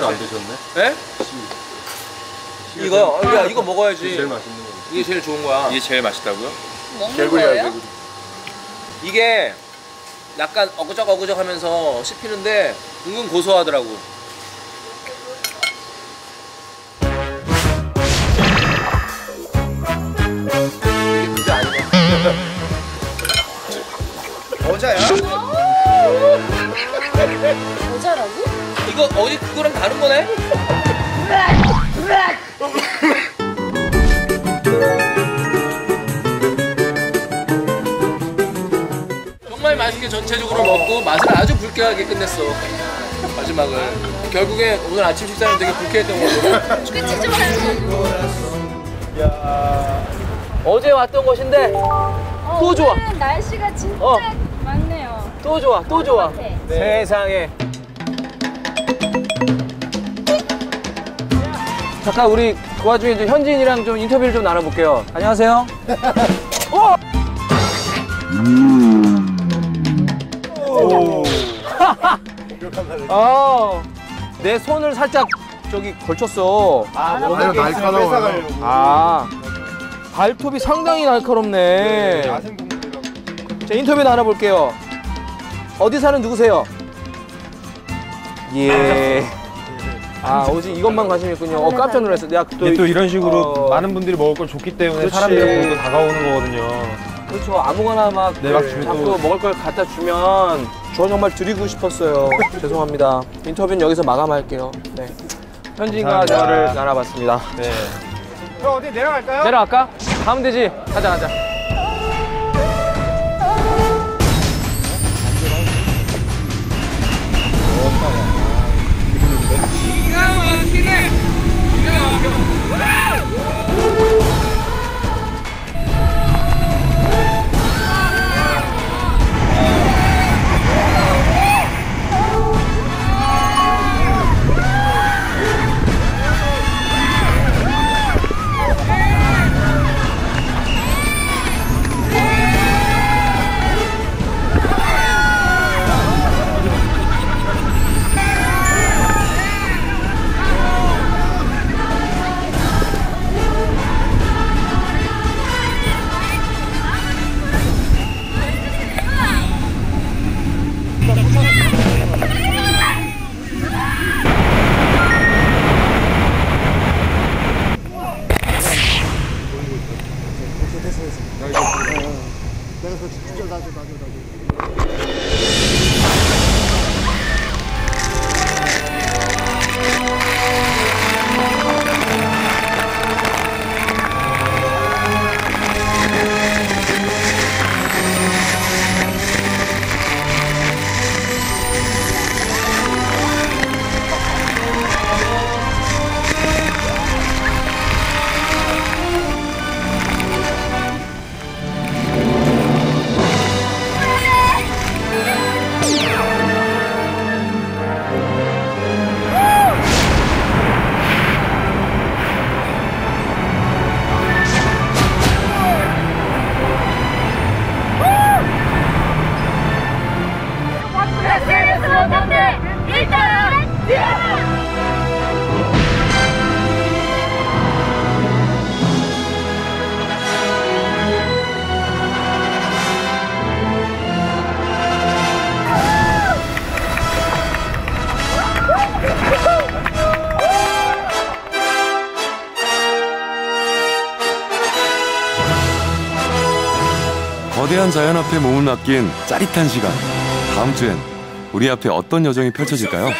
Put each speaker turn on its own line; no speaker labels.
조심하세요.
안 드셨네?
예? 이거요? 야, 이거 먹어야지.
제일 맛있는 거.
이게 제일 좋은 거야.
이게 제일 맛있다고요?
먹는 거예요?
이게 약간 어그적 어그적 하면서 씹히는데 은근 고소하더라고. 이게 그게 아니야.
어자야?
맛있게 전체적으로 먹고 맛을 아주 불쾌하게 끝냈어. 마지막을. 결국에 오늘 아침 식사는 되게 불쾌했던 거고.
끝이 좀 다르고.
어제 왔던 곳인데
어,
또 좋아.
날씨가 진짜
어.
많네요.
또 좋아, 또 좋아.
같아.
세상에. 잠깐 우리 그 와중에 현진이랑 좀 인터뷰를 좀 나눠볼게요. 안녕하세요. 어, 내 손을 살짝 저기 걸쳤어.
아,
아유, 날카로워요.
아, 발톱이 상당히 날카롭네. 자, 인터뷰 나눠볼게요. 어디 사는 누구세요? 예. 아, 오직 이것만 관심 있군요. 어, 깜짝 놀랐어. 내가 또,
이게 또 이런 식으로
어,
많은 분들이 먹을 걸 줬기 때문에
그렇지.
사람들 보고 다가오는 거거든요.
그렇죠. 아무거나 막
네, 막 주면
자꾸
또-
먹을 걸 갖다 주면 저 정말 드리고 싶었어요. 죄송합니다. 인터뷰는 여기서 마감할게요. 네. 현진과. 저를 나눠봤습니다.
네.
저 어디 내려갈까요?
내려갈까? 가면 되지. 가자, 가자.
SNS 원정대 일단
거대한 자연 앞에 몸을 맡긴 짜릿한 시간. 다음 주엔 우리 앞에 어떤 여정이 펼쳐질까요?